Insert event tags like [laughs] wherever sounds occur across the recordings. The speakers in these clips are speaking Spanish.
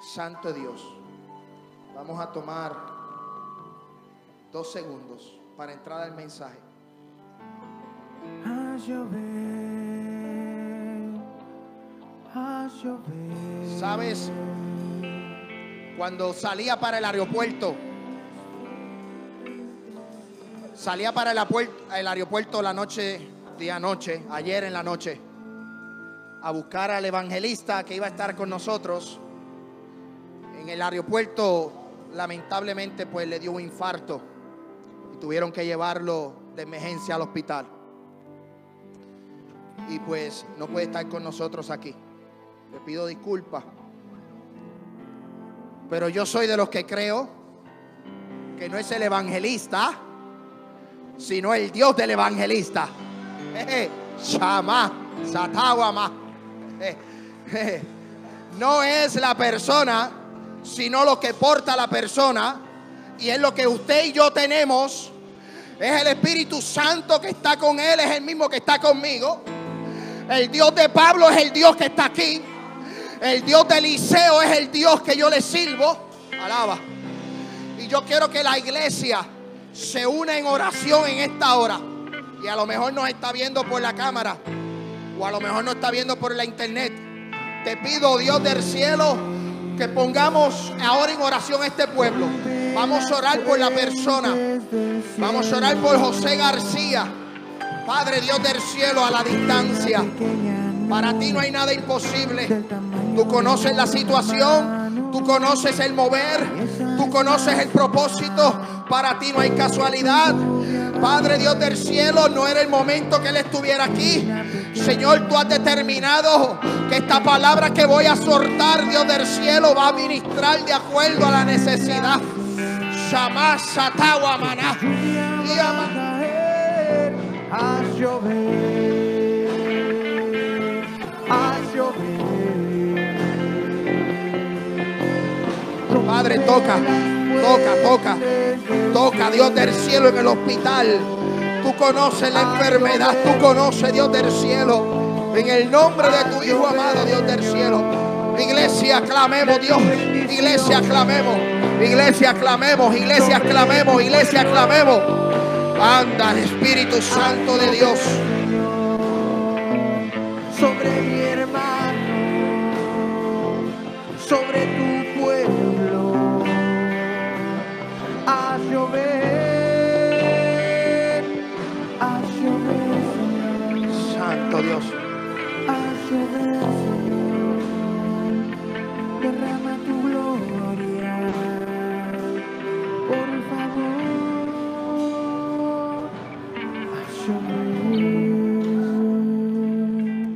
Santo Dios. Vamos a tomar dos segundos para entrar al mensaje. Haz llover, haz llover. ¿Sabes? Cuando salía para el aeropuerto, salía para el el aeropuerto la noche, día noche, ayer en la noche, a buscar al evangelista que iba a estar con nosotros. El aeropuerto, lamentablemente, pues le dio un infarto y tuvieron que llevarlo de emergencia al hospital. Y pues no puede estar con nosotros aquí. Le pido disculpas. Pero yo soy de los que creo que no es el evangelista, sino el Dios del evangelista. Shama, Satawama. Eh, jeje. No es la persona, sino lo que porta la persona. Y es lo que usted y yo tenemos. Es el Espíritu Santo que está con él, es el mismo que está conmigo. El Dios de Pablo es el Dios que está aquí. El Dios de Eliseo es el Dios que yo le sirvo. Alaba. Y yo quiero que la iglesia se una en oración en esta hora. Y a lo mejor nos está viendo por la cámara. O a lo mejor nos está viendo por la internet. Te pido, Dios del cielo, que pongamos ahora en oración este pueblo. Vamos a orar por la persona. Vamos a orar por José García. Padre Dios del cielo a la distancia. Para ti no hay nada imposible. Tú conoces la situación, tú conoces el mover, tú conoces el propósito. Para ti no hay casualidad. Padre Dios del cielo, no era el momento que Él estuviera aquí. Señor, tú has determinado que esta palabra que voy a soltar, Dios del cielo, va a ministrar de acuerdo a la necesidad. Shama, Satawa, llover, haz llover. Padre, toca, toca, toca. Toca, Dios del cielo, en el hospital. Tú conoces la enfermedad, tú conoces, Dios del cielo. En el nombre de tu Hijo amado, Dios del cielo. Iglesia, clamemos, Dios. Iglesia, clamemos. Iglesia, clamemos. Iglesia, clamemos. Iglesia, clamemos. Anda, Espíritu Santo de Dios. sobre mi hermano, sobre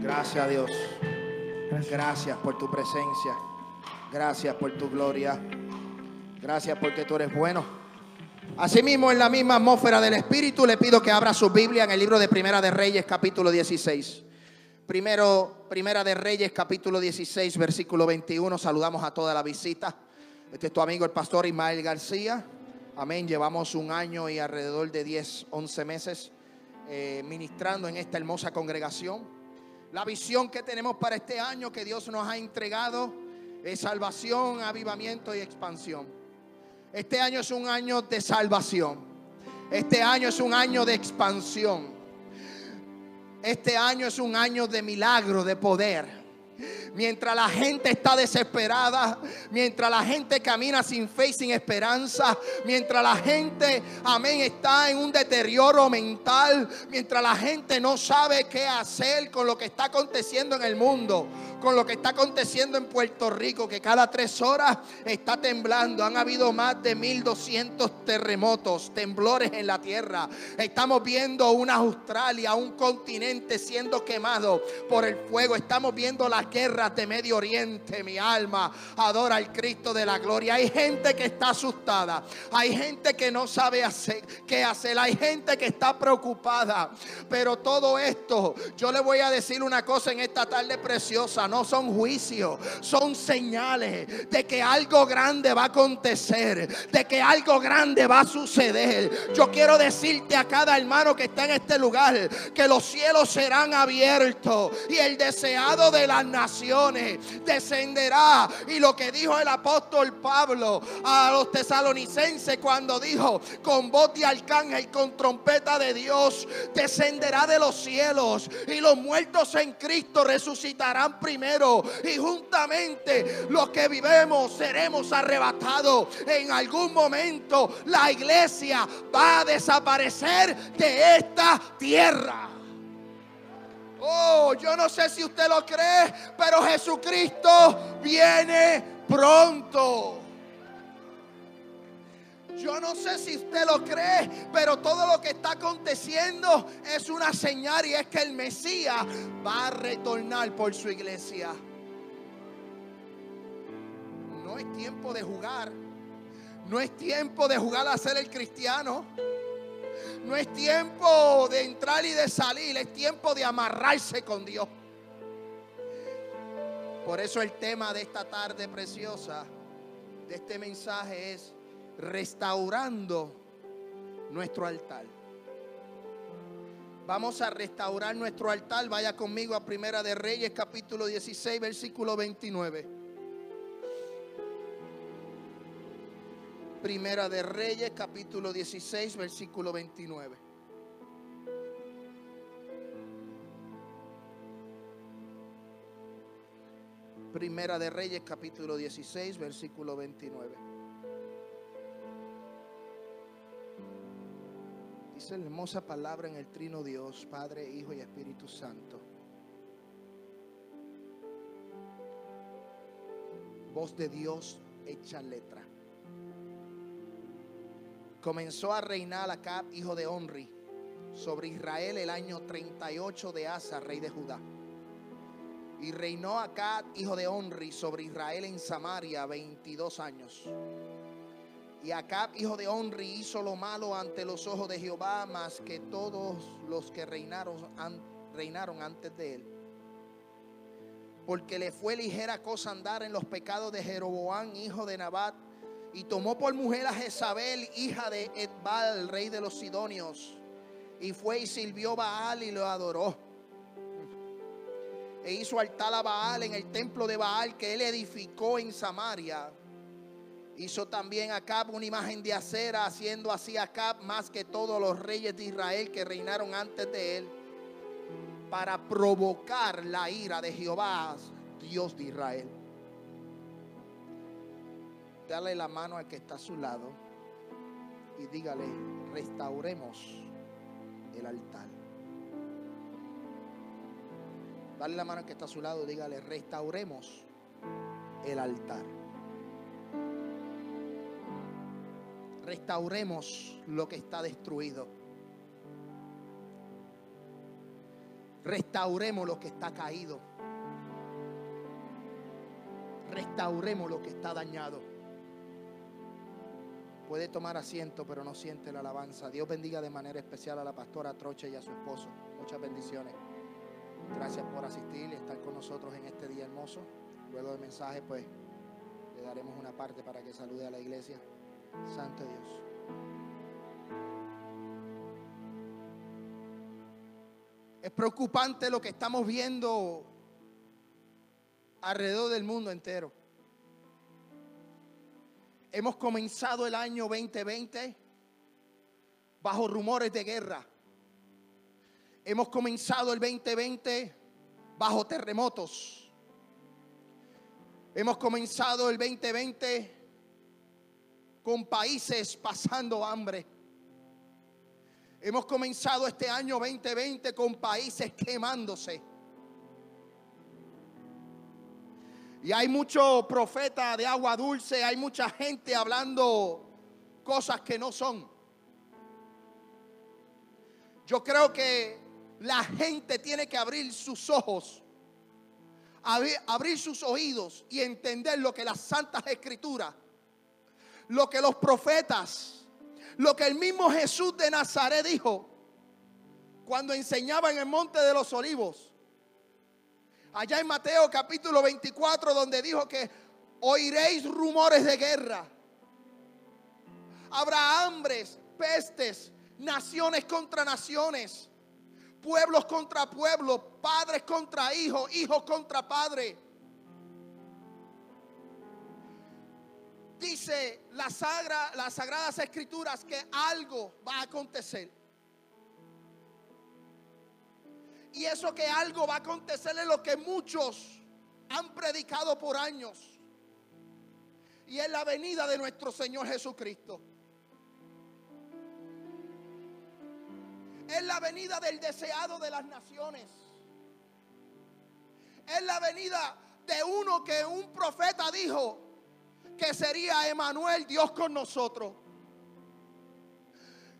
Gracias, Dios. Gracias por tu presencia. Gracias por tu gloria. Gracias porque tú eres bueno. Asimismo, en la misma atmósfera del Espíritu, le pido que abra su Biblia en el libro de Primera de Reyes, capítulo 16. Primero, Primera de Reyes, capítulo 16, versículo 21. Saludamos a toda la visita. Este es tu amigo el pastor Ismael García. Amén. Llevamos un año y alrededor de 10, 11 meses eh, ministrando en esta hermosa congregación. La visión que tenemos para este año que Dios nos ha entregado es salvación, avivamiento y expansión. Este año es un año de salvación. Este año es un año de expansión. Este año es un año de milagro, de poder. Mientras la gente está desesperada, mientras la gente camina sin fe y sin esperanza, mientras la gente, amén, está en un deterioro mental, mientras la gente no sabe qué hacer con lo que está aconteciendo en el mundo, con lo que está aconteciendo en Puerto Rico, que cada tres horas está temblando. Han habido más de 1200 terremotos, temblores en la tierra. Estamos viendo una Australia, un continente siendo quemado por el fuego. Estamos viendo las guerras de Medio Oriente. Mi alma adora al Cristo de la gloria. Hay gente que está asustada. Hay gente que no sabe qué hacer. Hay gente que está preocupada. Pero todo esto, yo le voy a decir una cosa en esta tarde preciosa. No son juicios, son señales de que algo grande va a acontecer, de que algo grande va a suceder. Yo quiero decirte a cada hermano que está en este lugar que los cielos serán abiertos y el deseado de las naciones. Descenderá. Y lo que dijo el apóstol Pablo a los tesalonicenses cuando dijo, con voz de arcángel, con trompeta de Dios, descenderá de los cielos. Y los muertos en Cristo resucitarán primero. Y juntamente los que vivemos seremos arrebatados. En algún momento la iglesia va a desaparecer de esta tierra. Oh, yo no sé si usted lo cree, pero Jesucristo viene pronto. Yo no sé si usted lo cree, pero todo lo que está aconteciendo es una señal y es que el Mesías va a retornar por su iglesia. No es tiempo de jugar. No es tiempo de jugar a ser el cristiano. No es tiempo de entrar y de salir. Es tiempo de amarrarse con Dios. Por eso el tema de esta tarde preciosa, de este mensaje es restaurando nuestro altar. Vamos a restaurar nuestro altar. Vaya conmigo a Primera de Reyes, capítulo 16, versículo 29. Primera de Reyes, capítulo 16, versículo 29. Primera de Reyes, capítulo 16, versículo 29. Dice la hermosa palabra en el trino Dios, Padre, Hijo y Espíritu Santo. Voz de Dios hecha letra. Comenzó a reinar Acab, hijo de Onri, sobre Israel el año 38 de Asa, rey de Judá. Y reinó Acab, hijo de Onri, sobre Israel en Samaria 22 años. Y Acab, hijo de Onri, hizo lo malo ante los ojos de Jehová, más que todos los que reinaron, reinaron antes de él. Porque le fue ligera cosa andar en los pecados de Jeroboam, hijo de Nabat, y tomó por mujer a Jezabel, hija de Edbal, rey de los Sidonios. Y fue y sirvió Baal y lo adoró. E hizo altar a Baal en el templo de Baal que él edificó en Samaria. Hizo también Acab una imagen de acera, haciendo así Acab más que todos los reyes de Israel que reinaron antes de él, para provocar la ira de Jehová, Dios de Israel. Dale la mano al que está a su lado y dígale, restauremos el altar. Dale la mano al que está a su lado y dígale, restauremos el altar. Restauremos lo que está destruido. Restauremos lo que está caído. Restauremos lo que está dañado. Puede tomar asiento, pero no siente la alabanza. Dios bendiga de manera especial a la pastora Troche y a su esposo. Muchas bendiciones. Gracias por asistir y estar con nosotros en este día hermoso. Luego del mensaje, pues, le daremos una parte para que salude a la iglesia. Santo Dios. Es preocupante lo que estamos viendo alrededor del mundo entero. Hemos comenzado el año 2020 bajo rumores de guerra. Hemos comenzado el 2020 bajo terremotos. Hemos comenzado el 2020 con países pasando hambre. Hemos comenzado este año 2020 con países quemándose. Y hay muchos profetas de agua dulce, hay mucha gente hablando cosas que no son. Yo creo que la gente tiene que abrir sus ojos, abrir, abrir sus oídos y entender lo que las santas escrituras, lo que los profetas, lo que el mismo Jesús de Nazaret dijo cuando enseñaba en el monte de los olivos. Allá en Mateo capítulo 24 donde dijo que oiréis rumores de guerra. Habrá hambres, pestes, naciones contra naciones. pueblos contra pueblos, padres contra hijos, hijos contra padres. Dice las sagradas escrituras que algo va a acontecer. Y eso que algo va a acontecer lo que muchos han predicado por años. Y es la venida de nuestro Señor Jesucristo. Es la venida del deseado de las naciones. Es la venida de uno que un profeta dijo que sería Emanuel, Dios con nosotros.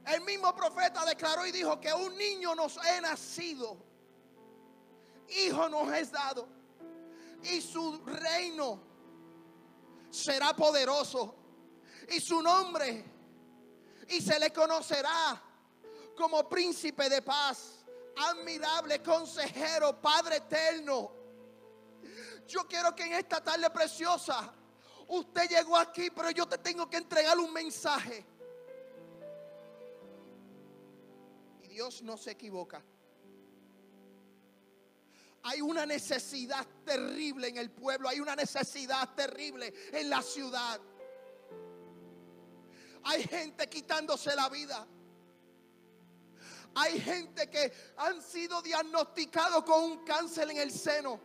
El mismo profeta declaró y dijo que un niño nos ha nacido, hijo nos es dado, y su reino será poderoso, y su nombre, y se le conocerá como príncipe de paz, admirable consejero, Padre eterno. Yo quiero que en esta tarde preciosa usted llegó aquí, pero yo te tengo que entregar un mensaje. Y Dios no se equivoca. Hay una necesidad terrible en el pueblo, hay una necesidad terrible en la ciudad. Hay gente quitándose la vida. Hay gente que han sido diagnosticados con un cáncer en el seno.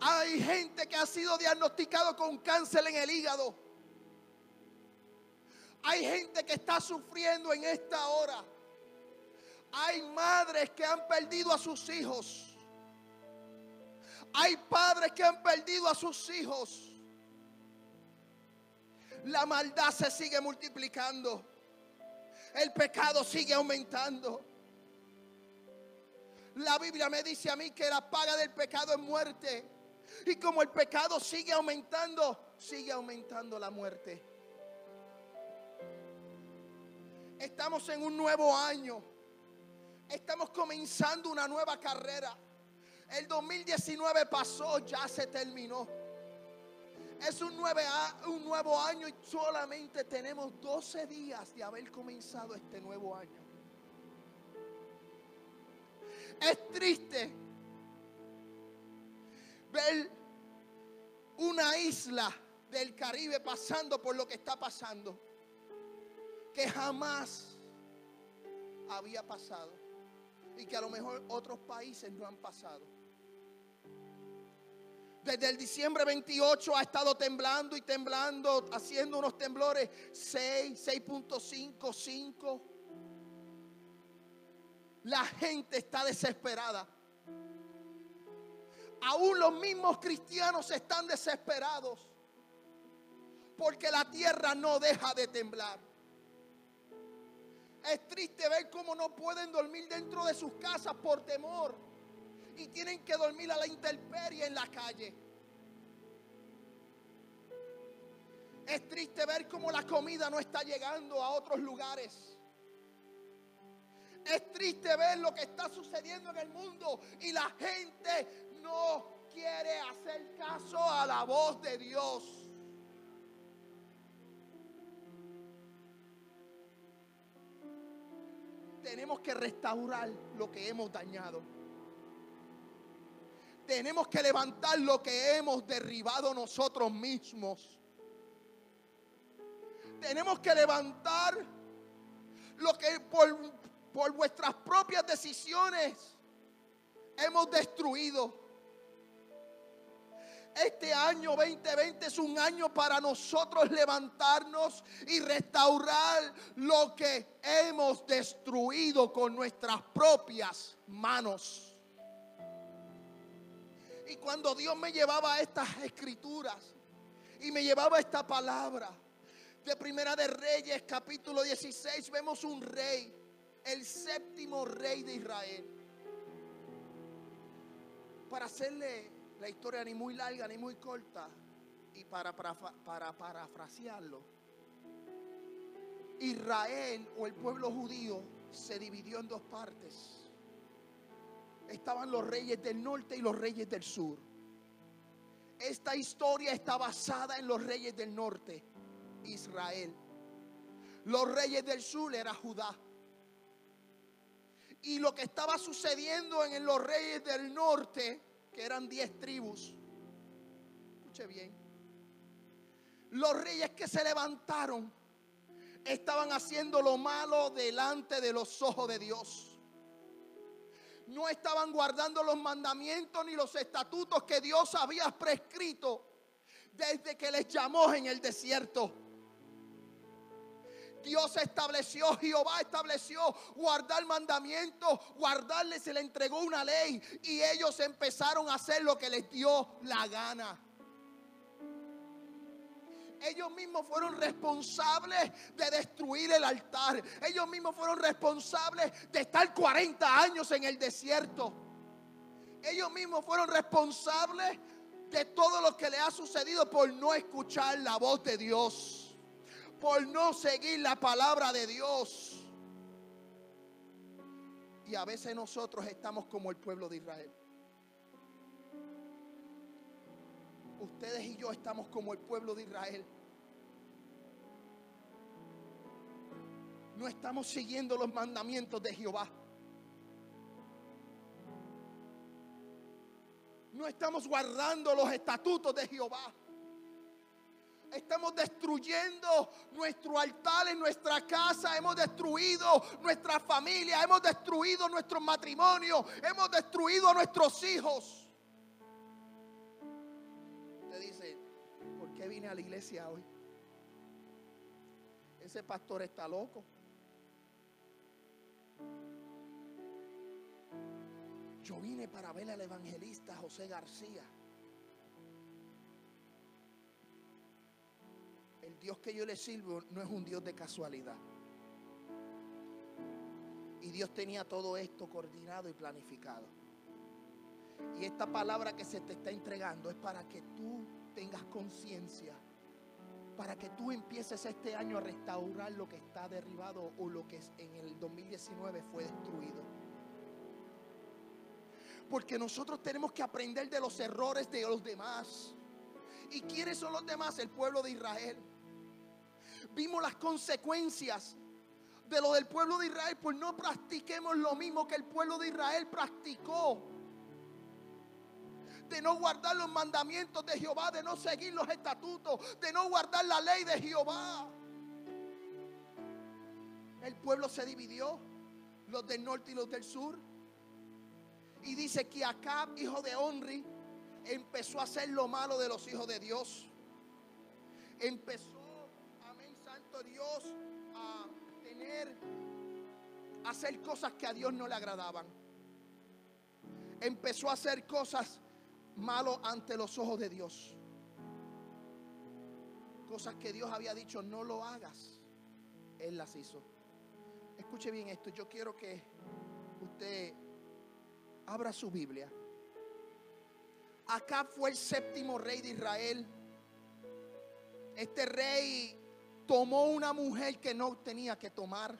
Hay gente que ha sido diagnosticado con cáncer en el hígado. Hay gente que está sufriendo en esta hora. Hay madres que han perdido a sus hijos. Hay padres que han perdido a sus hijos. La maldad se sigue multiplicando. El pecado sigue aumentando. La Biblia me dice a mí que la paga del pecado es muerte. Y como el pecado sigue aumentando, sigue aumentando la muerte. Estamos en un nuevo año. Estamos comenzando una nueva carrera. El 2019 pasó, ya se terminó. Es un, nueve un nuevo año y solamente tenemos 12 días de haber comenzado este nuevo año. Es triste ver una isla del Caribe pasando por lo que está pasando, que jamás había pasado y que a lo mejor otros países no han pasado. Desde el diciembre 28 ha estado temblando y temblando, haciendo unos temblores 6, 6.5, 5. La gente está desesperada. Aún los mismos cristianos están desesperados porque la tierra no deja de temblar. Es triste ver cómo no pueden dormir dentro de sus casas por temor y tienen que dormir a la intemperie en la calle. Es triste ver cómo la comida no está llegando a otros lugares. Es triste ver lo que está sucediendo en el mundo y la gente no quiere hacer caso a la voz de Dios. Tenemos que restaurar lo que hemos dañado. Tenemos que levantar lo que hemos derribado nosotros mismos. Tenemos que levantar lo que por, por vuestras propias decisiones hemos destruido. Este año 2020 es un año para nosotros levantarnos y restaurar lo que hemos destruido con nuestras propias manos. Y cuando Dios me llevaba a estas escrituras y me llevaba esta palabra de Primera de Reyes, capítulo 16, vemos un rey, el séptimo rey de Israel. Para hacerle la historia ni muy larga ni muy corta y para, para, para parafrasearlo, Israel o el pueblo judío se dividió en dos partes. Estaban los reyes del norte y los reyes del sur. Esta historia está basada en los reyes del norte, Israel. Los reyes del sur era Judá. Y lo que estaba sucediendo en los reyes del norte, que eran diez tribus, escuche bien, los reyes que se levantaron estaban haciendo lo malo delante de los ojos de Dios. No estaban guardando los mandamientos ni los estatutos que Dios había prescrito desde que les llamó en el desierto. Dios estableció, Jehová estableció guardar mandamientos, guardarles, se le entregó una ley y ellos empezaron a hacer lo que les dio la gana. Ellos mismos fueron responsables de destruir el altar. Ellos mismos fueron responsables de estar 40 años en el desierto. Ellos mismos fueron responsables de todo lo que le ha sucedido por no escuchar la voz de Dios. Por no seguir la palabra de Dios. Y a veces nosotros estamos como el pueblo de Israel. Ustedes y yo estamos como el pueblo de Israel. No estamos siguiendo los mandamientos de Jehová. No estamos guardando los estatutos de Jehová. Estamos destruyendo nuestro altar en nuestra casa. Hemos destruido nuestra familia. Hemos destruido nuestro matrimonio. Hemos destruido a nuestros hijos. Usted dice, ¿por qué vine a la iglesia hoy? Ese pastor está loco. Yo vine para ver al evangelista José García. El Dios que yo le sirvo no es un Dios de casualidad. Y Dios tenía todo esto coordinado y planificado. Y esta palabra que se te está entregando es para que tú tengas conciencia, para que tú empieces este año a restaurar lo que está derribado o lo que en el 2019 fue destruido. Porque nosotros tenemos que aprender de los errores de los demás. ¿Y quiénes son los demás? El pueblo de Israel. Vimos las consecuencias de lo del pueblo de Israel, pues no practiquemos lo mismo que el pueblo de Israel practicó. De no guardar los mandamientos de Jehová, de no seguir los estatutos, de no guardar la ley de Jehová. El pueblo se dividió, los del norte y los del sur. Y dice que Acab, hijo de Onri, empezó a hacer lo malo de los hijos de Dios. Empezó, santo Dios, a tener, a hacer cosas que a Dios no le agradaban. Empezó a hacer cosas malas ante los ojos de Dios. Cosas que Dios había dicho, no lo hagas. Él las hizo. Escuche bien esto, yo quiero que usted abra su Biblia. Acá fue el séptimo rey de Israel. Este rey tomó una mujer que no tenía que tomar.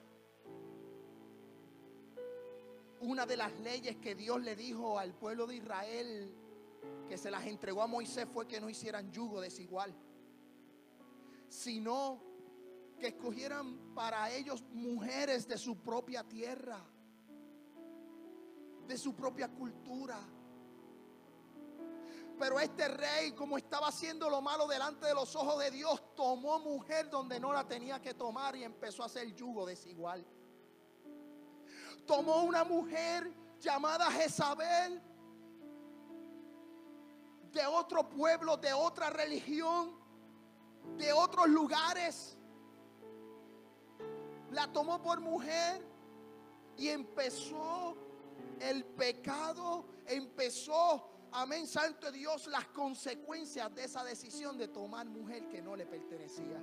Una de las leyes que Dios le dijo al pueblo de Israel, que se las entregó a Moisés, fue que no hicieran yugo desigual, sino que escogieran para ellos mujeres de su propia tierra de su propia cultura. Pero este rey, como estaba haciendo lo malo delante de los ojos de Dios, tomó mujer donde no la tenía que tomar y empezó a hacer yugo desigual. Tomó una mujer llamada Jezabel de otro pueblo, de otra religión, de otros lugares. La tomó por mujer y empezó el pecado empezó, amén, santo Dios, las consecuencias de esa decisión de tomar mujer que no le pertenecía.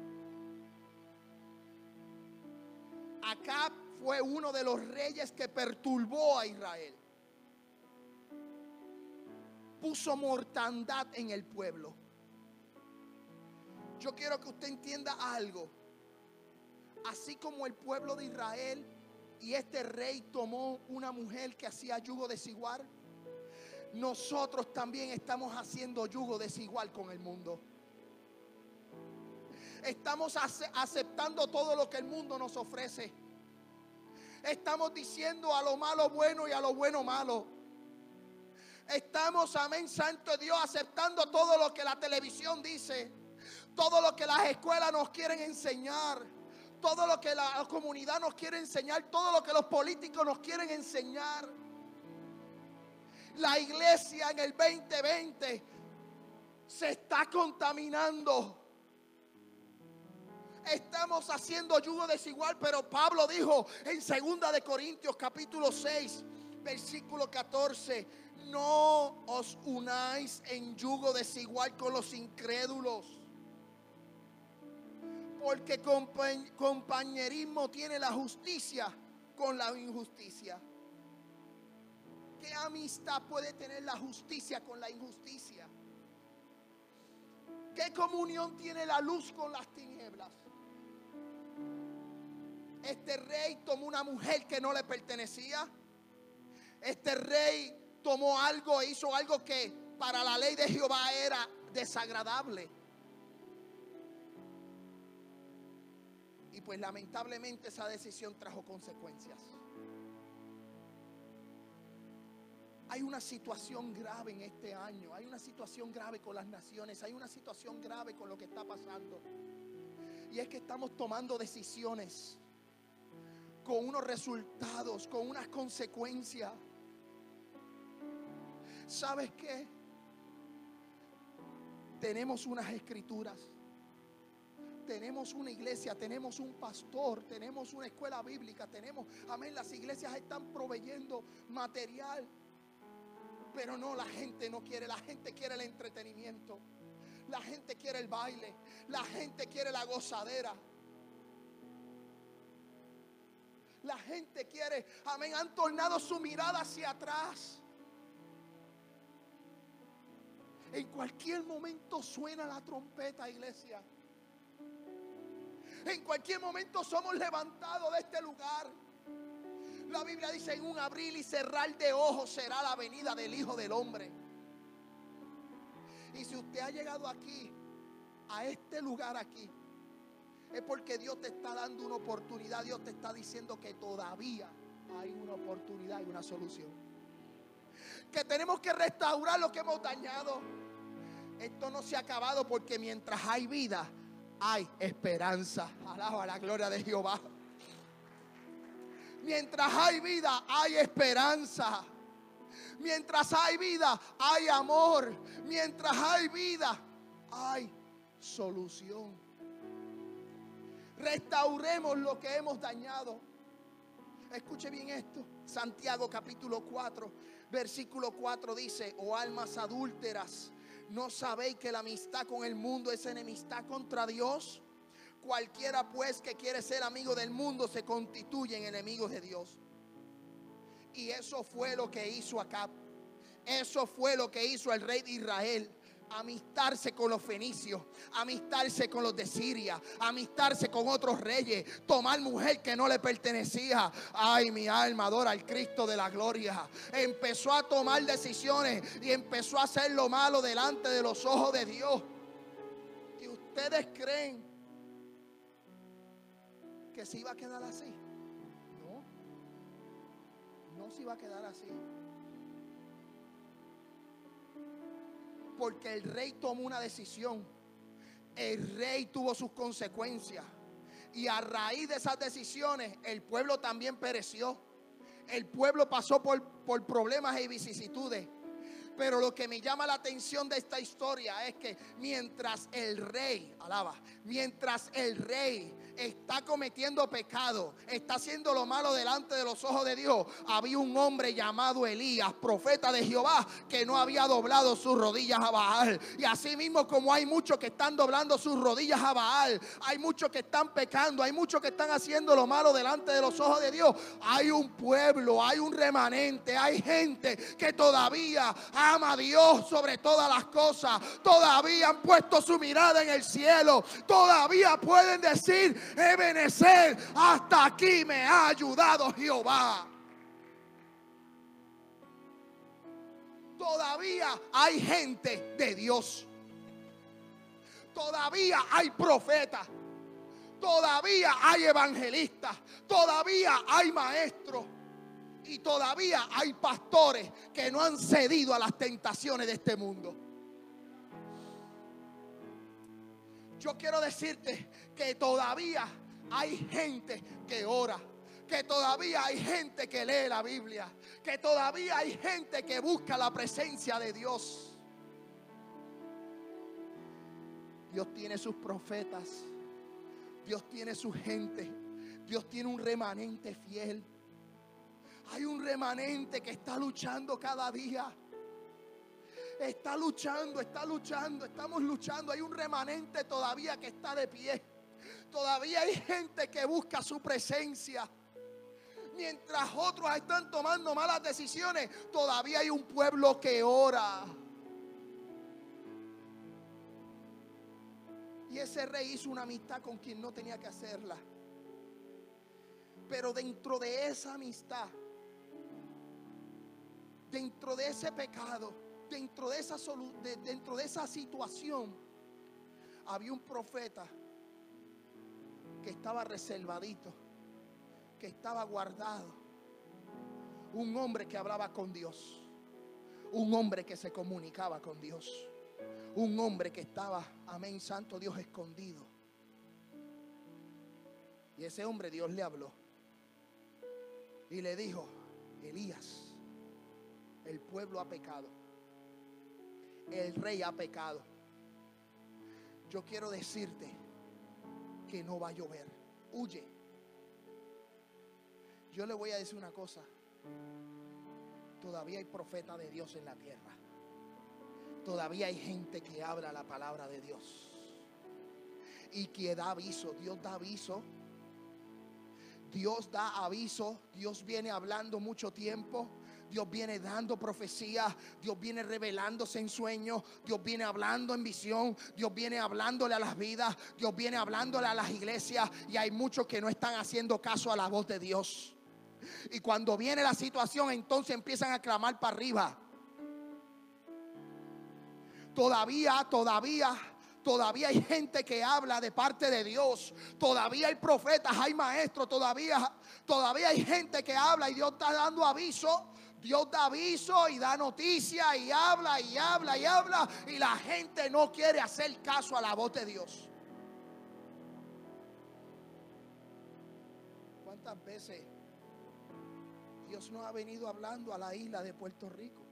Acá fue uno de los reyes que perturbó a Israel. Puso mortandad en el pueblo. Yo quiero que usted entienda algo. Así como el pueblo de Israel y este rey tomó una mujer que hacía yugo desigual, nosotros también estamos haciendo yugo desigual con el mundo. Estamos aceptando todo lo que el mundo nos ofrece. Estamos diciendo a lo malo bueno y a lo bueno malo. Estamos, amén, Santo Dios, aceptando todo lo que la televisión dice, todo lo que las escuelas nos quieren enseñar, todo lo que la comunidad nos quiere enseñar, todo lo que los políticos nos quieren enseñar. La iglesia en el 2020 se está contaminando. Estamos haciendo yugo desigual, pero Pablo dijo en segunda de Corintios capítulo 6, versículo 14, no os unáis en yugo desigual con los incrédulos. Porque compa- compañerismo tiene la justicia con la injusticia. ¿Qué amistad puede tener la justicia con la injusticia? ¿Qué comunión tiene la luz con las tinieblas? Este rey tomó una mujer que no le pertenecía. Este rey tomó algo e hizo algo que para la ley de Jehová era desagradable. Y pues lamentablemente esa decisión trajo consecuencias. Hay una situación grave en este año, hay una situación grave con las naciones, hay una situación grave con lo que está pasando. Y es que estamos tomando decisiones con unos resultados, con unas consecuencias. ¿Sabes qué? Tenemos unas escrituras. Tenemos una iglesia, tenemos un pastor, tenemos una escuela bíblica, tenemos, amén, las iglesias están proveyendo material. Pero no, la gente no quiere, la gente quiere el entretenimiento. La gente quiere el baile, la gente quiere la gozadera. La gente quiere, amén, han tornado su mirada hacia atrás. En cualquier momento suena la trompeta, iglesia. En cualquier momento somos levantados de este lugar. La Biblia dice en un abril y cerrar de ojos será la venida del Hijo del Hombre. Y si usted ha llegado aquí, a este lugar aquí, es porque Dios te está dando una oportunidad. Dios te está diciendo que todavía hay una oportunidad y una solución. Que tenemos que restaurar lo que hemos dañado. Esto no se ha acabado porque mientras hay vida, hay esperanza. Alaba la gloria de Jehová. Mientras hay vida, hay esperanza. Mientras hay vida, hay amor. Mientras hay vida, hay solución. Restauremos lo que hemos dañado. Escuche bien esto. Santiago capítulo 4, versículo 4 dice, oh almas adúlteras, ¿no sabéis que la amistad con el mundo es enemistad contra Dios? Cualquiera pues que quiere ser amigo del mundo se constituye en enemigos de Dios. Y eso fue lo que hizo Acab. Eso fue lo que hizo el rey de Israel. Amistarse con los fenicios, amistarse con los de Siria, amistarse con otros reyes, tomar mujer que no le pertenecía. Ay, mi alma adora al Cristo de la gloria. Empezó a tomar decisiones y empezó a hacer lo malo delante de los ojos de Dios. Y ustedes creen que se iba a quedar así. No, no se iba a quedar así. Porque el rey tomó una decisión. El rey tuvo sus consecuencias. Y a raíz de esas decisiones, el pueblo también pereció. El pueblo pasó por, por problemas y vicisitudes. Pero lo que me llama la atención de esta historia es que mientras el rey, alaba, mientras el rey está cometiendo pecado, está haciendo lo malo delante de los ojos de Dios, había un hombre llamado Elías, profeta de Jehová, que no había doblado sus rodillas a Baal. Y así mismo como hay muchos que están doblando sus rodillas a Baal, hay muchos que están pecando, hay muchos que están haciendo lo malo delante de los ojos de Dios. Hay un pueblo, hay un remanente, hay gente que todavía ama a Dios sobre todas las cosas, todavía han puesto su mirada en el cielo, todavía pueden decir, Ebenezer, hasta aquí me ha ayudado Jehová. Todavía hay gente de Dios. Todavía hay profetas. Todavía hay evangelistas, todavía hay maestros y todavía hay pastores que no han cedido a las tentaciones de este mundo. Yo quiero decirte que todavía hay gente que ora, que todavía hay gente que lee la Biblia, que todavía hay gente que busca la presencia de Dios. Dios tiene sus profetas, Dios tiene su gente, Dios tiene un remanente fiel. Hay un remanente que está luchando cada día. Está luchando, está luchando, estamos luchando. Hay un remanente todavía que está de pie. Todavía hay gente que busca su presencia. Mientras otros están tomando malas decisiones, todavía hay un pueblo que ora. Y ese rey hizo una amistad con quien no tenía que hacerla. Pero dentro de esa amistad, dentro de ese pecado, dentro de esa, dentro de esa situación, había un profeta que estaba reservadito, que estaba guardado. Un hombre que hablaba con Dios. Un hombre que se comunicaba con Dios. Un hombre que estaba, amén, santo Dios, escondido. Y ese hombre Dios le habló. Y le dijo, Elías, el pueblo ha pecado. El rey ha pecado. Yo quiero decirte que no va a llover. Huye. Yo le voy a decir una cosa. Todavía hay profeta de Dios en la tierra. Todavía hay gente que habla la palabra de Dios. Y que da aviso. Dios da aviso. Dios da aviso. Dios viene hablando mucho tiempo. Dios viene dando profecía, Dios viene revelándose en sueños, Dios viene hablando en visión, Dios viene hablándole a las vidas, Dios viene hablándole a las iglesias y hay muchos que no están haciendo caso a la voz de Dios. Y cuando viene la situación, entonces empiezan a clamar para arriba. Todavía, todavía, todavía hay gente que habla de parte de Dios. Todavía hay profetas, hay maestros, todavía, todavía hay gente que habla y Dios está dando aviso. Dios da aviso y da noticia y habla y habla y habla y la gente no quiere hacer caso a la voz de Dios. ¿Cuántas veces Dios nos ha venido hablando a la isla de Puerto Rico?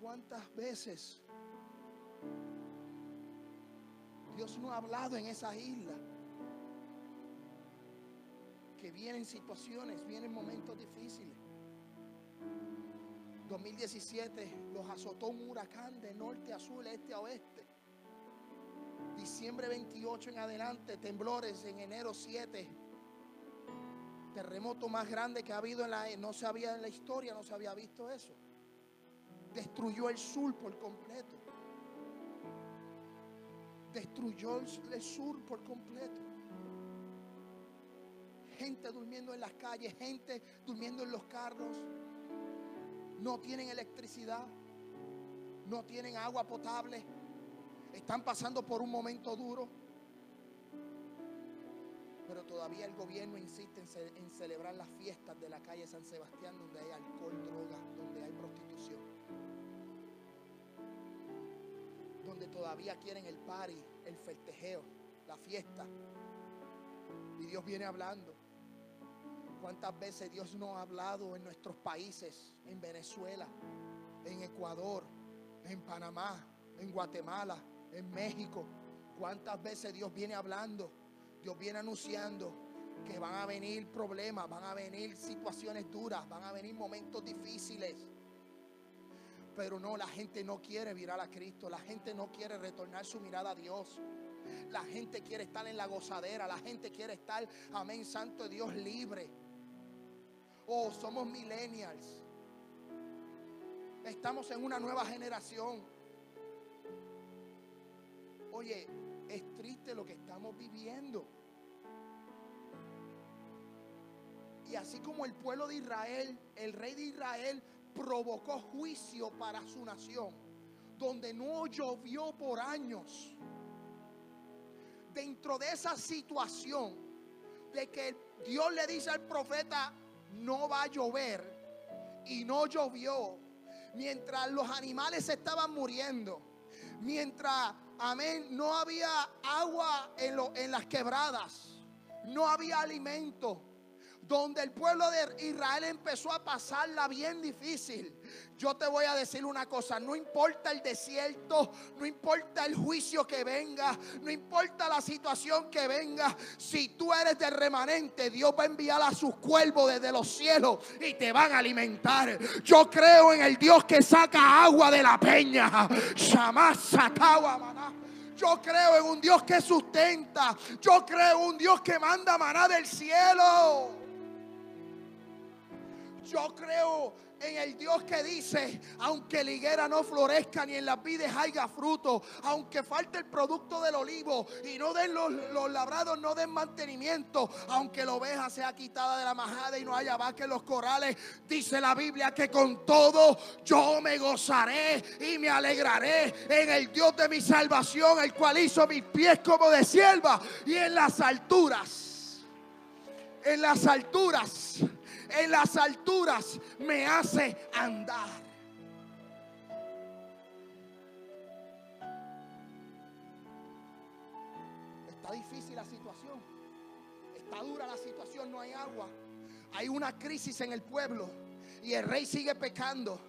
¿Cuántas veces Dios nos ha hablado en esa isla? Que vienen situaciones, vienen momentos difíciles. 2017 los azotó un huracán de norte a sur, este a oeste. Diciembre 28 en adelante, temblores en enero 7. Terremoto más grande que ha habido en la no se había en la historia, no se había visto eso destruyó el sur por completo. Destruyó el sur por completo. Gente durmiendo en las calles, gente durmiendo en los carros. No tienen electricidad, no tienen agua potable. Están pasando por un momento duro. Pero todavía el gobierno insiste en, ce- en celebrar las fiestas de la calle San Sebastián donde hay alcohol, droga, donde hay prostitución. Donde todavía quieren el party, el festejeo, la fiesta. Y Dios viene hablando. ¿Cuántas veces Dios nos ha hablado en nuestros países, en Venezuela, en Ecuador, en Panamá, en Guatemala, en México? ¿Cuántas veces Dios viene hablando? Dios viene anunciando que van a venir problemas, van a venir situaciones duras, van a venir momentos difíciles. Pero no, la gente no quiere virar a Cristo, la gente no quiere retornar su mirada a Dios. La gente quiere estar en la gozadera, la gente quiere estar, amén, santo Dios, libre. Oh, somos millennials. Estamos en una nueva generación. Oye, es triste lo que estamos viviendo. Y así como el pueblo de Israel, el rey de Israel provocó juicio para su nación, donde no llovió por años. dentro de esa situación de que Dios le dice al profeta, no va a llover, y no llovió, mientras los animales estaban muriendo, mientras, amén, no había agua en, lo- en las quebradas, no había alimento, donde el pueblo de Israel empezó a pasarla bien difícil. Yo te voy a decir una cosa, no importa el desierto, no importa el juicio que venga, no importa la situación que venga, si tú eres del remanente, Dios va a enviar a sus cuervos desde los cielos y te van a alimentar. Yo creo en el Dios que saca agua de la peña. Yo creo en un Dios que sustenta. Yo creo en un Dios que manda maná del cielo. Yo creo en el Dios que dice, aunque la higuera no florezca ni en las vides haya fruto, aunque falte el producto del olivo y no den los, los labrados, no den mantenimiento, aunque la oveja sea quitada de la majada y no haya vaca en los corales, dice la Biblia que con todo yo me gozaré y me alegraré en el Dios de mi salvación, el cual hizo mis pies como de sierva y en las alturas en las alturas, en las alturas me hace andar. Está difícil la situación, está dura la situación, no hay agua, hay una crisis en el pueblo y el rey sigue pecando.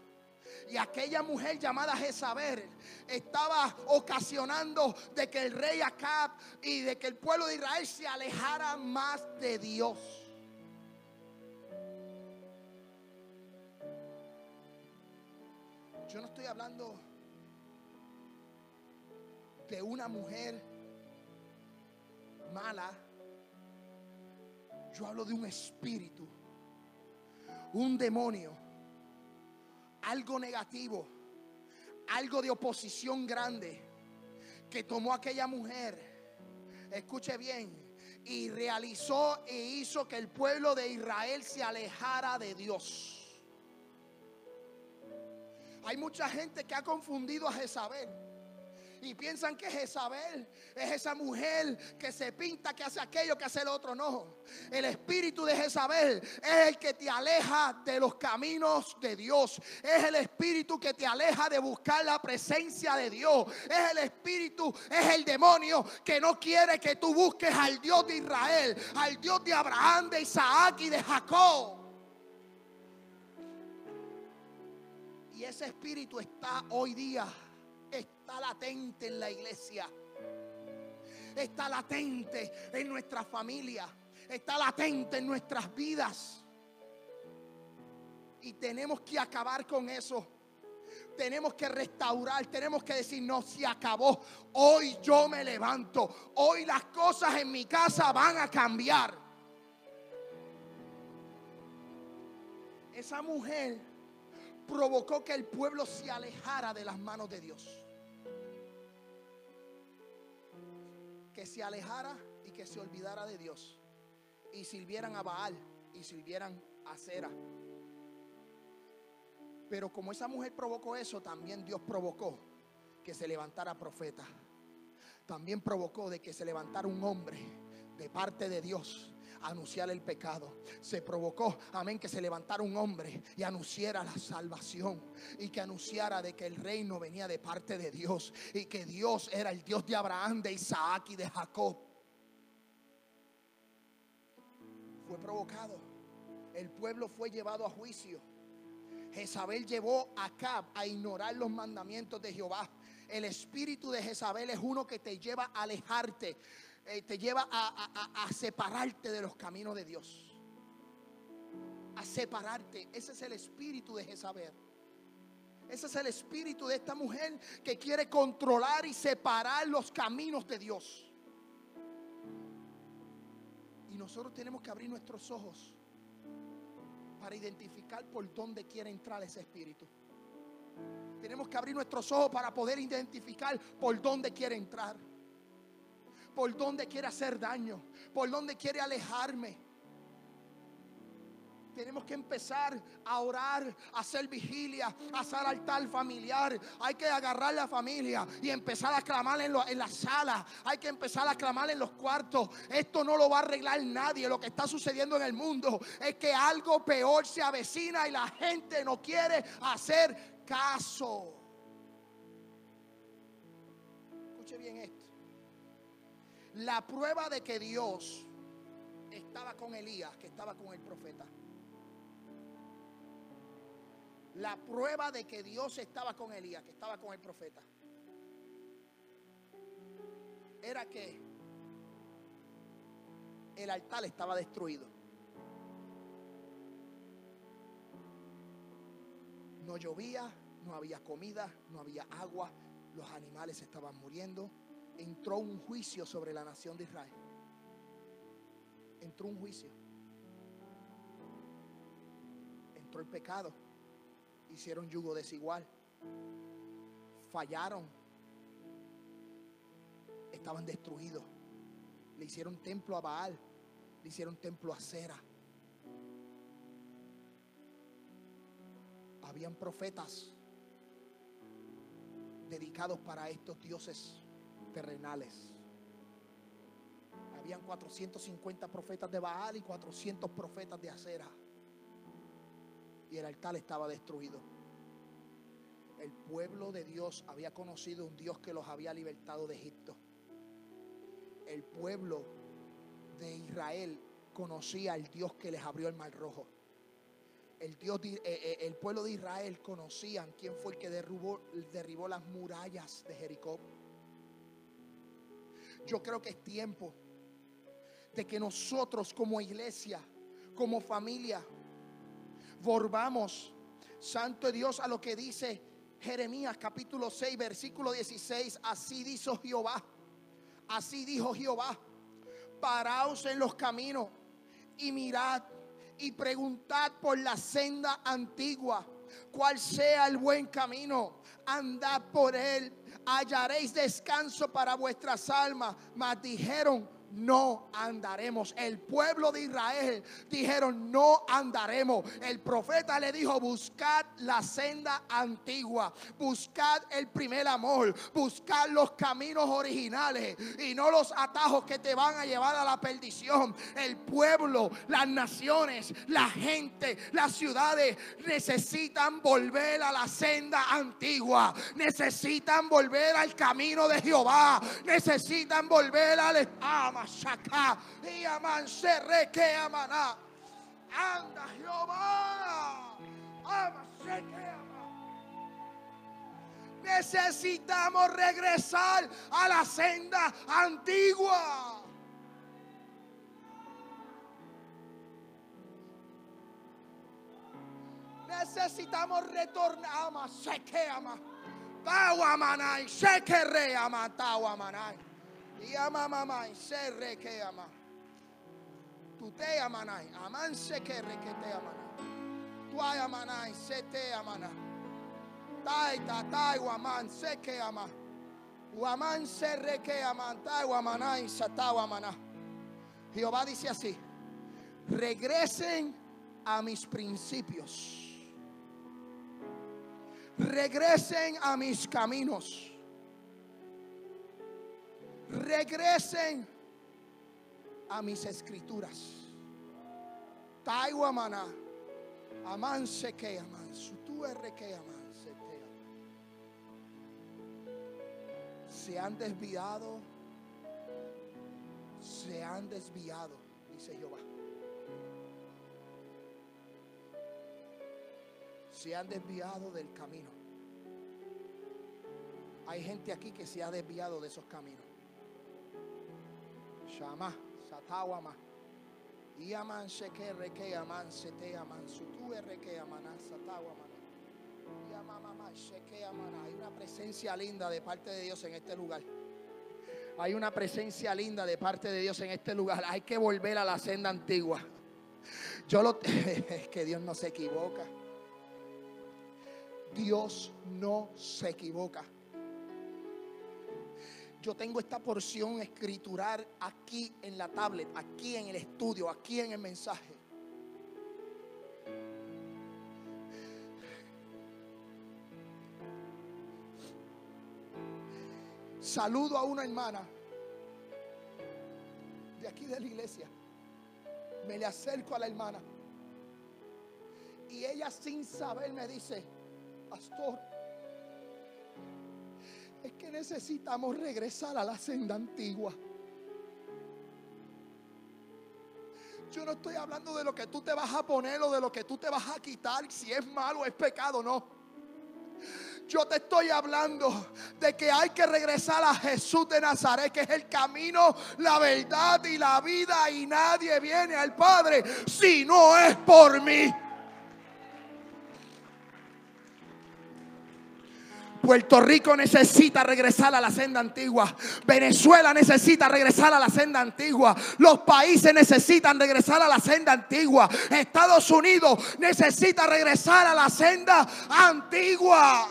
Y aquella mujer llamada Jezabel estaba ocasionando de que el rey Acab y de que el pueblo de Israel se alejara más de Dios. Yo no estoy hablando de una mujer mala. Yo hablo de un espíritu, un demonio algo negativo, algo de oposición grande que tomó aquella mujer, escuche bien, y realizó e hizo que el pueblo de Israel se alejara de Dios. Hay mucha gente que ha confundido a Jezabel. Y piensan que Jezabel es esa mujer que se pinta, que hace aquello, que hace lo otro. No. El espíritu de Jezabel es el que te aleja de los caminos de Dios. Es el espíritu que te aleja de buscar la presencia de Dios. Es el espíritu, es el demonio que no quiere que tú busques al Dios de Israel, al Dios de Abraham, de Isaac y de Jacob. Y ese espíritu está hoy día está latente en la iglesia. Está latente en nuestra familia. Está latente en nuestras vidas. Y tenemos que acabar con eso. Tenemos que restaurar, tenemos que decir, no, se acabó. Hoy yo me levanto. Hoy las cosas en mi casa van a cambiar. Esa mujer provocó que el pueblo se alejara de las manos de Dios. Que se alejara y que se olvidara de Dios. Y sirvieran a Baal y sirvieran a Cera. Pero como esa mujer provocó eso, también Dios provocó que se levantara profeta. También provocó de que se levantara un hombre de parte de Dios anunciar el pecado. Se provocó, amén, que se levantara un hombre y anunciara la salvación y que anunciara de que el reino venía de parte de Dios y que Dios era el Dios de Abraham, de Isaac y de Jacob. Fue provocado. El pueblo fue llevado a juicio. Jezabel llevó a Acab a ignorar los mandamientos de Jehová. El espíritu de Jezabel es uno que te lleva a alejarte, eh, te lleva a, a- separarte de los caminos de Dios. A separarte. Ese es el espíritu de Jezabel. Ese es el espíritu de esta mujer que quiere controlar y separar los caminos de Dios. Y nosotros tenemos que abrir nuestros ojos para identificar por dónde quiere entrar ese espíritu. Tenemos que abrir nuestros ojos para poder identificar por dónde quiere entrar. Por dónde quiere hacer daño. Por dónde quiere alejarme. Tenemos que empezar a orar, a hacer vigilia, a hacer altar familiar. Hay que agarrar la familia y empezar a clamar en, lo- en la sala. Hay que empezar a clamar en los cuartos. Esto no lo va a arreglar nadie. Lo que está sucediendo en el mundo es que algo peor se avecina y la gente no quiere hacer caso. Escuche bien esto. La prueba de que Dios estaba con Elías, que estaba con el profeta. La prueba de que Dios estaba con Elías, que estaba con el profeta. Era que el altar estaba destruido. No llovía, no había comida, no había agua, los animales estaban muriendo. Entró un juicio sobre la nación de Israel. Entró un juicio. Entró el pecado. Hicieron yugo desigual. Fallaron. Estaban destruidos. Le hicieron templo a Baal. Le hicieron templo a Cera. Habían profetas dedicados para estos dioses terrenales. Habían 450 profetas de Baal y 400 profetas de Acera. Y el altar estaba destruido. El pueblo de Dios había conocido un Dios que los había libertado de Egipto. El pueblo de Israel conocía al Dios que les abrió el mar rojo. El, eh, eh, pueblo de Israel conocían quién fue el que derribó, derribó las murallas de Jericó. Yo creo que es tiempo de que nosotros como iglesia, como familia, volvamos, Santo Dios, a lo que dice Jeremías capítulo 6, versículo 16. Así dijo Jehová, así dijo Jehová, paraos en los caminos y mirad y preguntad por la senda antigua. Cuál sea el buen camino, andad por él, hallaréis descanso para vuestras almas. Mas dijeron, no andaremos. El pueblo de Israel dijeron, no andaremos. El profeta le dijo, buscad la senda antigua, buscad el primer amor, buscad los caminos originales y no los atajos que te van a llevar a la perdición. El pueblo, las naciones, la gente, las ciudades necesitan volver a la senda antigua, necesitan volver al camino de Jehová, necesitan volver al Amashaka y Amanserre que amaná. Anda Jehová. Necesitamos regresar a la senda antigua. Necesitamos retornar. Ama, seke ama. Tawa manai, seke Y ama mamai, se re que ama. Tu te amanai, aman seke re que te amanai. Tu ay amanai, se te amanai. Tai ta tai waman seke ama. Waman se re que aman, tai wamanai, sata wamana. Jehová dice así: regresen a mis principios regresen a mis caminos. Regresen a mis escrituras. Taiwamana, aman se que aman, su tu erre que aman se te. Se han desviado, se han desviado, dice Jehová. se han desviado del camino. Hay gente aquí que se ha desviado de esos caminos. Shama, Satawama. Y aman sheke reke aman sete aman sutu reke amana satawamana. Y amamama sheke amana. Hay una presencia linda de parte de Dios en este lugar. Hay una presencia linda de parte de Dios en este lugar. Hay que volver a la senda antigua. Yo lo [laughs] es que Dios no se equivoca. Dios no se equivoca yo tengo esta porción escritural aquí en la tablet, aquí en el estudio, aquí en el mensaje. Saludo a una hermana de aquí de la iglesia. Me le acerco a la hermana. Y ella sin saber me dice, pastor, es que necesitamos regresar a la senda antigua. Yo no estoy hablando de lo que tú te vas a poner o de lo que tú te vas a quitar, si es malo o es pecado, no. Yo te estoy hablando de que hay que regresar a Jesús de Nazaret, que es el camino, la verdad y la vida. Y nadie viene al Padre si no es por mí. Puerto Rico necesita regresar a la senda antigua. Venezuela necesita regresar a la senda antigua. Los países necesitan regresar a la senda antigua. Estados Unidos necesita regresar a la senda antigua.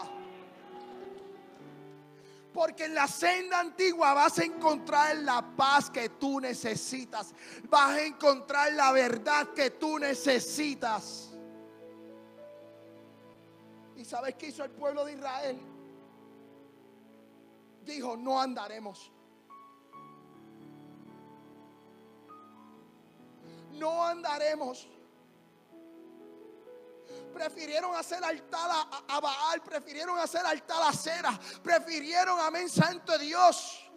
Porque en la senda antigua vas a encontrar la paz que tú necesitas. Vas a encontrar la verdad que tú necesitas. ¿Y sabes qué hizo el pueblo de Israel? Dijo, no andaremos. No andaremos. Prefirieron hacer altar a, Baal, prefirieron hacer altar a Cera, prefirieron, amén, santo Dios,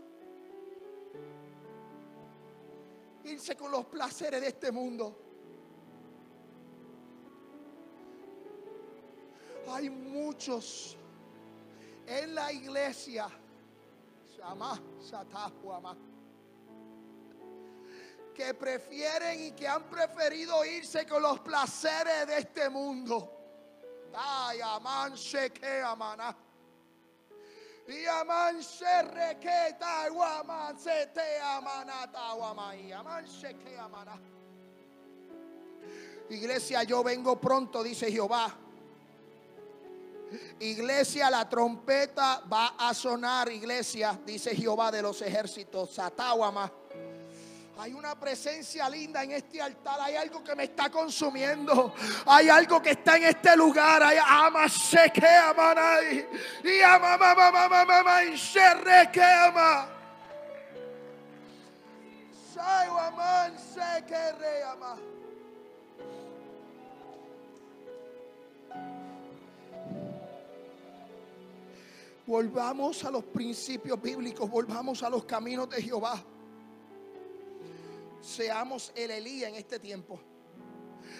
irse con los placeres de este mundo. Hay muchos en la iglesia, que prefieren y que han preferido irse con los placeres de este mundo. Ay, aman, que amana. Y aman, se que taguaman, se te amanata, guamai, aman, que amana. Iglesia, yo vengo pronto, dice Jehová. Iglesia, la trompeta va a sonar, iglesia, dice Jehová de los ejércitos, Satawama. Hay una presencia linda en este altar. Hay algo que me está consumiendo. Hay algo que está en este lugar. Hay ama se que amanai. Y ama mamá mamá mamá y se re que ama. Sai aman se que re ama. Volvamos a los principios bíblicos, volvamos a los caminos de Jehová. Seamos el Elías en este tiempo.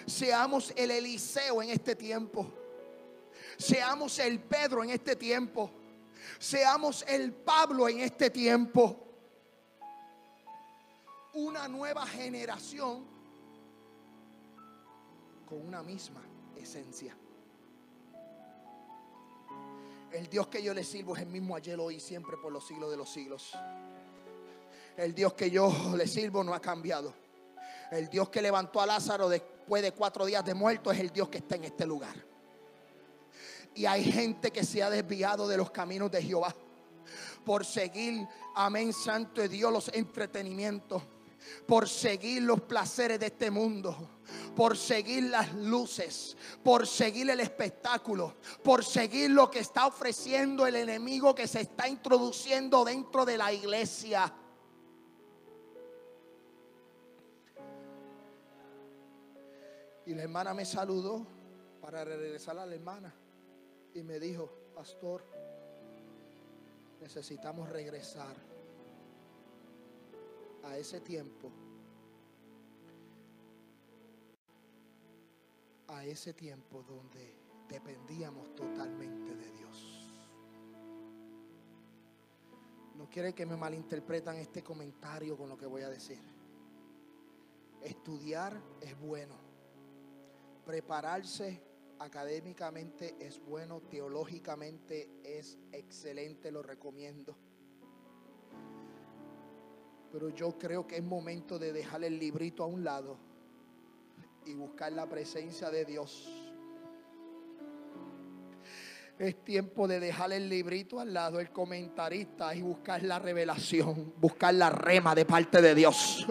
Seamos el Eliseo en este tiempo. Seamos el Pedro en este tiempo. Seamos el Pablo en este tiempo. Una nueva generación con una misma esencia. El Dios que yo le sirvo es el mismo ayer, hoy y siempre por los siglos de los siglos. El Dios que yo le sirvo no ha cambiado. El Dios que levantó a Lázaro después de cuatro días de muerto es el Dios que está en este lugar. Y hay gente que se ha desviado de los caminos de Jehová por seguir, amén, santo de Dios, los entretenimientos, por seguir los placeres de este mundo, por seguir las luces, por seguir el espectáculo, por seguir lo que está ofreciendo el enemigo que se está introduciendo dentro de la iglesia. Y la hermana me saludó para regresar a la hermana y me dijo, pastor, necesitamos regresar a ese tiempo, a ese tiempo donde dependíamos totalmente de Dios. No quiere que me malinterpretan este comentario con lo que voy a decir. Estudiar es bueno. Prepararse académicamente es bueno, teológicamente es excelente, lo recomiendo. Pero yo creo que es momento de dejar el librito a un lado y buscar la presencia de Dios. Es tiempo de dejar el librito al lado, el comentarista, y buscar la revelación, buscar la rema de parte de Dios.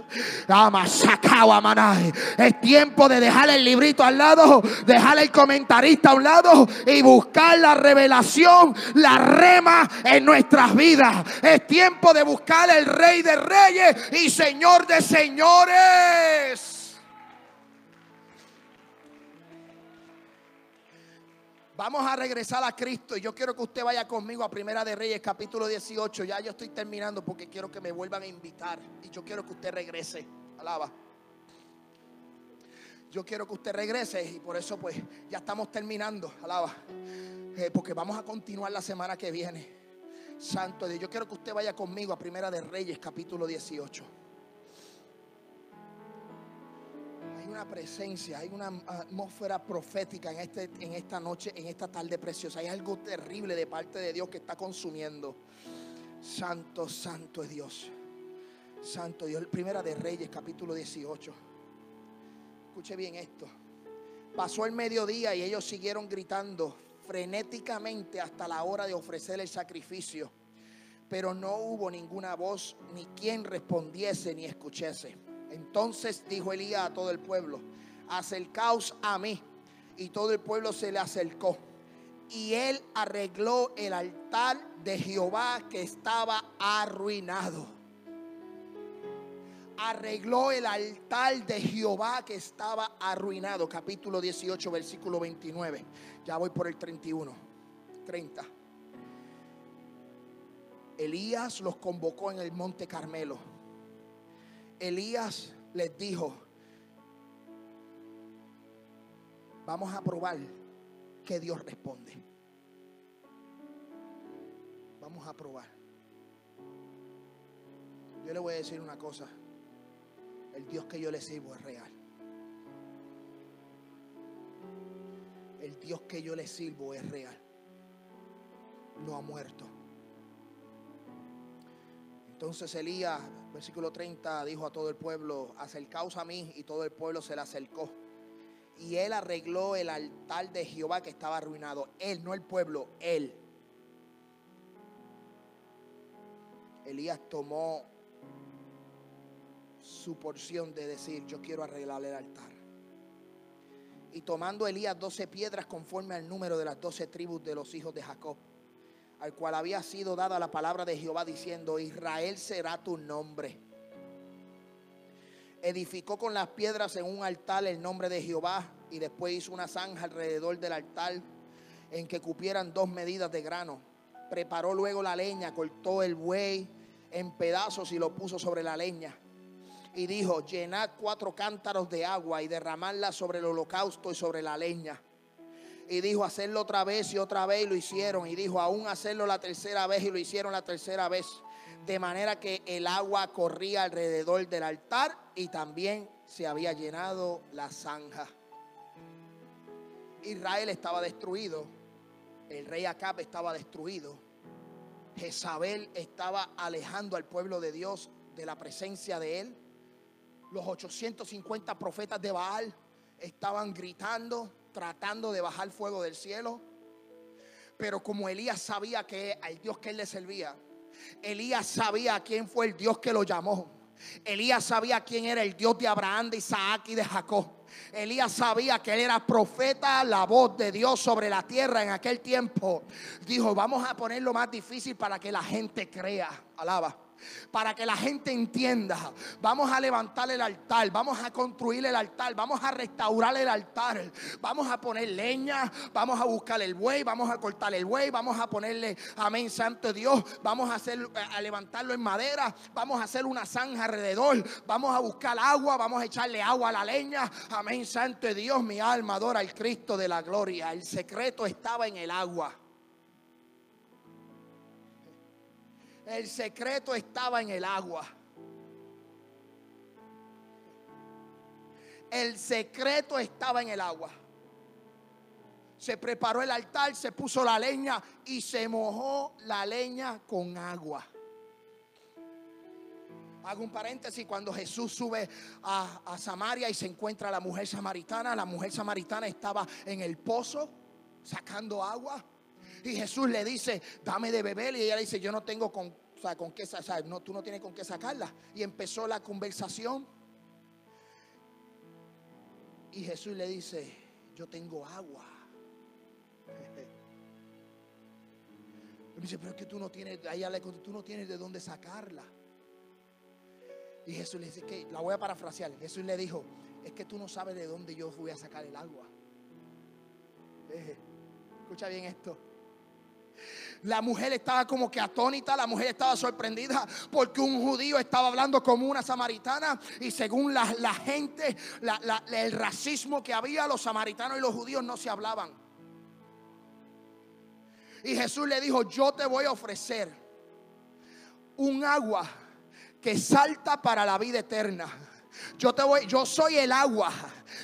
Es tiempo de dejar el librito al lado, dejar el comentarista a un lado y buscar la revelación, la rema en nuestras vidas. Es tiempo de buscar el Rey de Reyes y Señor de Señores. Vamos a regresar a Cristo y yo quiero que usted vaya conmigo a Primera de Reyes capítulo 18. Ya yo estoy terminando porque quiero que me vuelvan a invitar y yo quiero que usted regrese. Alaba. Yo quiero que usted regrese y por eso pues ya estamos terminando. Alaba. Eh, porque vamos a continuar la semana que viene. Santo Dios, yo quiero que usted vaya conmigo a Primera de Reyes capítulo 18. Hay una presencia, hay una atmósfera profética en, este, en esta noche, en esta tarde preciosa. Hay algo terrible de parte de Dios que está consumiendo. Santo, santo es Dios. Santo Dios. Primera de Reyes, capítulo 18. Escuche bien esto. Pasó el mediodía y ellos siguieron gritando frenéticamente hasta la hora de ofrecer el sacrificio. Pero no hubo ninguna voz, ni quien respondiese ni escuchase. Entonces dijo Elías a todo el pueblo, acercaos a mí. Y todo el pueblo se le acercó. Y él arregló el altar de Jehová que estaba arruinado. Arregló el altar de Jehová que estaba arruinado. Capítulo 18, versículo 29. Ya voy por el 31. 30. Elías los convocó en el monte Carmelo Elías les dijo, vamos a probar que Dios responde. Vamos a probar. Yo le voy a decir una cosa. El Dios que yo le sirvo es real. El Dios que yo le sirvo es real. No ha muerto. Entonces Elías, versículo 30, dijo a todo el pueblo, acercaos a mí, y todo el pueblo se le acercó. Y él arregló el altar de Jehová que estaba arruinado. Él, no el pueblo, él. Elías tomó su porción de decir, yo quiero arreglar el altar. Y tomando Elías doce piedras conforme al número de las doce tribus de los hijos de Jacob al cual había sido dada la palabra de Jehová diciendo, Israel será tu nombre. Edificó con las piedras en un altar el nombre de Jehová y después hizo una zanja alrededor del altar en que cupieran dos medidas de grano. Preparó luego la leña, cortó el buey en pedazos y lo puso sobre la leña. Y dijo, llenad cuatro cántaros de agua y derramadla sobre el holocausto y sobre la leña y dijo hacerlo otra vez y otra vez y lo hicieron. Y dijo aún hacerlo la tercera vez y lo hicieron la tercera vez. De manera que el agua corría alrededor del altar y también se había llenado la zanja. Israel estaba destruido. El rey Acab estaba destruido. Jezabel estaba alejando al pueblo de Dios de la presencia de él. Los 850 profetas de Baal estaban gritando, tratando de bajar fuego del cielo. Pero como Elías sabía que al Dios que él le servía, Elías sabía quién fue el Dios que lo llamó. Elías sabía quién era el Dios de Abraham, de Isaac y de Jacob. Elías sabía que él era profeta, la voz de Dios sobre la tierra en aquel tiempo. Dijo, vamos a ponerlo más difícil para que la gente crea. Alaba para que la gente entienda. Vamos a levantar el altar, vamos a construir el altar, vamos a restaurar el altar, vamos a poner leña, vamos a buscar el buey, vamos a cortar el buey, vamos a ponerle, amén, santo Dios, vamos a hacer a levantarlo en madera, vamos a hacer una zanja alrededor, vamos a buscar agua, vamos a echarle agua a la leña, amén, santo Dios, mi alma adora al Cristo de la gloria. El secreto estaba en el agua. El secreto estaba en el agua. El secreto estaba en el agua. Se preparó el altar, se puso la leña y se mojó la leña con agua. Hago un paréntesis, cuando Jesús sube a, a, Samaria y se encuentra la mujer samaritana, la mujer samaritana estaba en el pozo sacando agua. Y Jesús le dice, dame de beber. Y ella le dice, yo no tengo con, o sea, con qué, o sea, no, tú no tienes con qué sacarla. Y empezó la conversación. Y Jesús le dice, yo tengo agua. [laughs] Y dice, pero es que tú no tienes, le tú no tienes de dónde sacarla. Y Jesús le dice, que la voy a parafrasear. Jesús le dijo, es que tú no sabes de dónde yo voy a sacar el agua. [laughs] Escucha bien esto. La mujer estaba como que atónita, la mujer estaba sorprendida porque un judío estaba hablando como una samaritana y según la, la gente, el racismo que había, los samaritanos y los judíos no se hablaban. Y Jesús le dijo, yo te voy a ofrecer un agua que salta para la vida eterna. Yo te voy, yo soy el agua.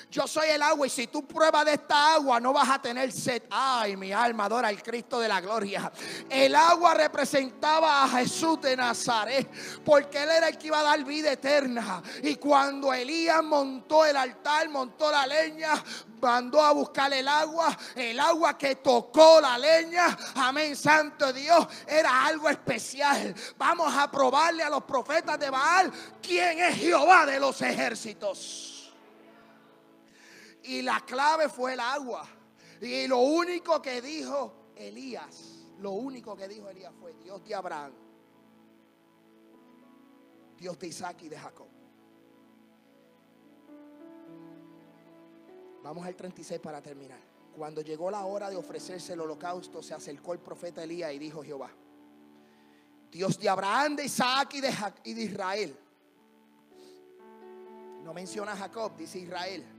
Yo soy el agua y si tú pruebas de esta agua no vas a tener sed. Ay, mi alma adora al Cristo de la gloria. El agua representaba a Jesús de Nazaret porque él era el que iba a dar vida eterna. Y cuando Elías montó el altar, montó la leña, mandó a buscar el agua, el agua que tocó la leña, amén, santo Dios, era algo especial. Vamos a probarle a los profetas de Baal quién es Jehová de los ejércitos. Y la clave fue el agua. Y lo único que dijo Elías, lo único que dijo Elías fue Dios de Abraham, Dios de Isaac y de Jacob. Vamos al 36 para terminar. Cuando llegó la hora de ofrecerse el holocausto, se acercó el profeta Elías y dijo Jehová, Dios de Abraham, de Isaac y de, y de Israel. No menciona a Jacob, dice Israel.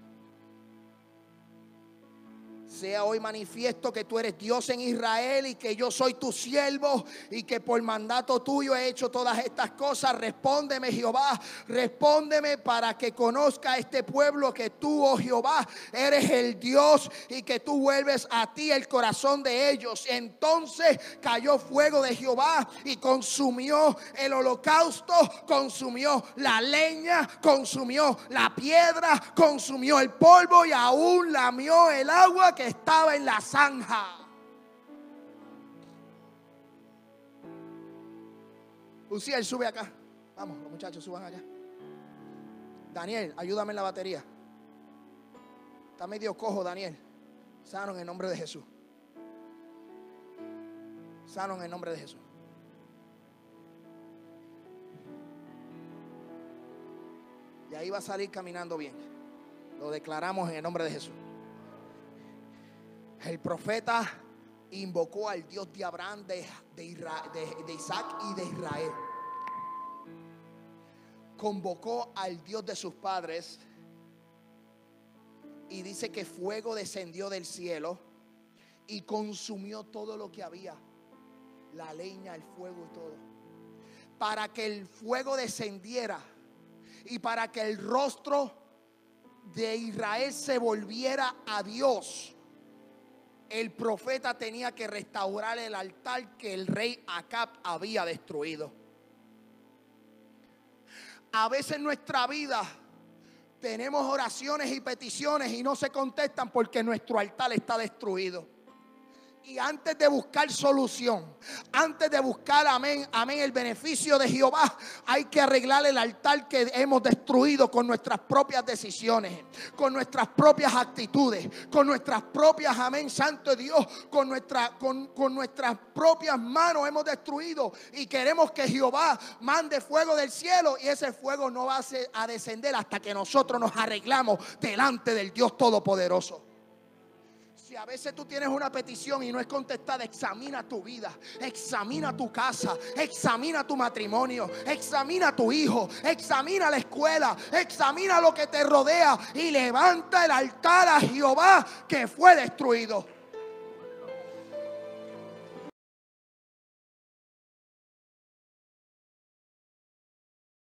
Sea hoy manifiesto que tú eres Dios en Israel y que yo soy tu siervo y que por mandato tuyo he hecho todas estas cosas. Respóndeme Jehová, respóndeme para que conozca este pueblo que tú, oh Jehová, eres el Dios y que tú vuelves a ti el corazón de ellos. Entonces cayó fuego de Jehová y consumió el holocausto, consumió la leña, consumió la piedra, consumió el polvo y aún lamió el agua que estaba en la zanja. Uciel, sube acá. Vamos, los muchachos, suban acá. Daniel, ayúdame en la batería. Está medio cojo, Daniel. Sano en el nombre de Jesús. Sano en el nombre de Jesús. Y ahí va a salir caminando bien. Lo declaramos en el nombre de Jesús. El profeta invocó al Dios de Abraham, de, de Isaac y de Israel. Convocó al Dios de sus padres y dice que fuego descendió del cielo y consumió todo lo que había, la leña, el fuego y todo. Para que el fuego descendiera y para que el rostro de Israel se volviera a Dios, el profeta tenía que restaurar el altar que el rey Acab había destruido. A veces en nuestra vida tenemos oraciones y peticiones y no se contestan porque nuestro altar está destruido. Y antes de buscar solución, antes de buscar, amén, amén, el beneficio de Jehová, hay que arreglar el altar que hemos destruido con nuestras propias decisiones, con nuestras propias actitudes, con nuestras propias, amén, Santo Dios, con, nuestra, con, con nuestras propias manos hemos destruido. Y queremos que Jehová mande fuego del cielo y ese fuego no va a a descender hasta que nosotros nos arreglamos delante del Dios Todopoderoso. Si a veces tú tienes una petición y no es contestada, examina tu vida, examina tu casa, examina tu matrimonio, examina tu hijo, examina la escuela, examina lo que te rodea y levanta el altar a Jehová que fue destruido.